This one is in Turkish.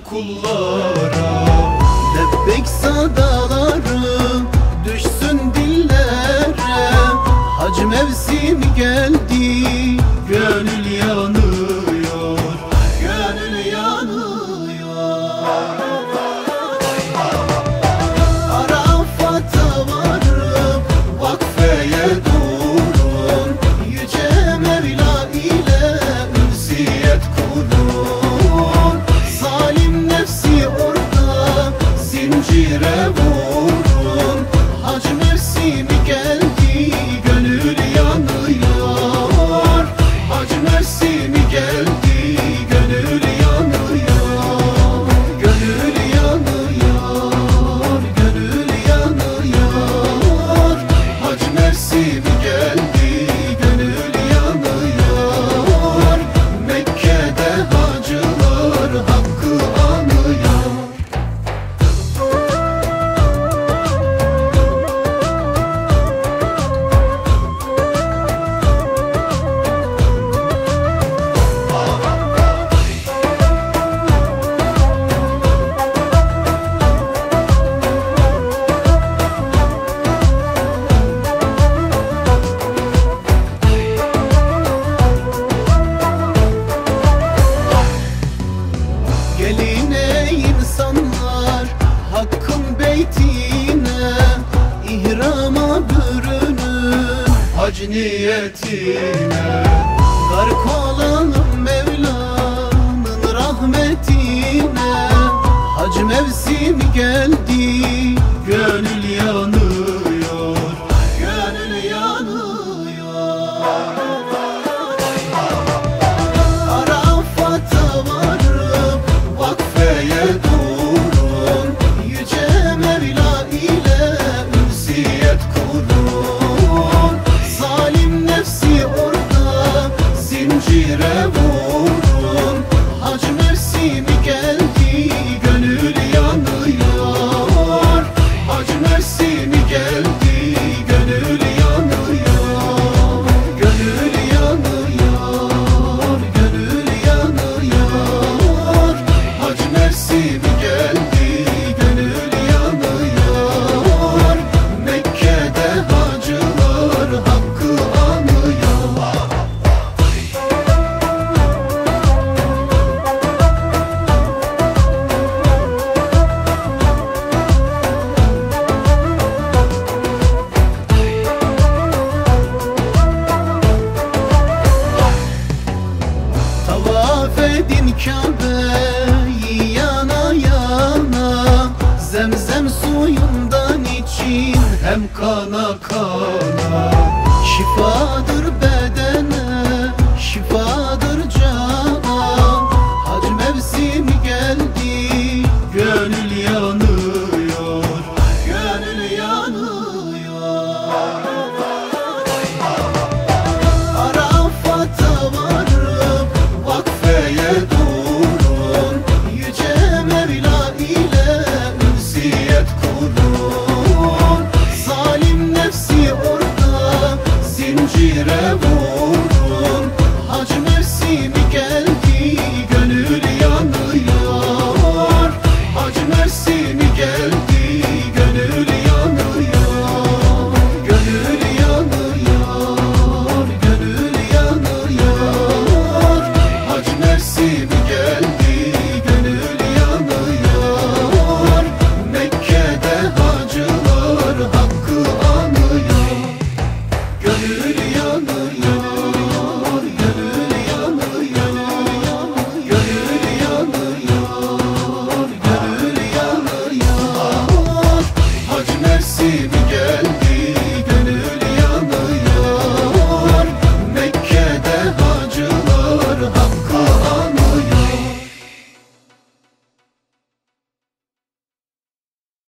kullara. Lebbek sadat hac niyetine. Gark olalım Mevla'nın rahmetine. Hac mevsimi geldi gönül yanına Hem kana kana şifadır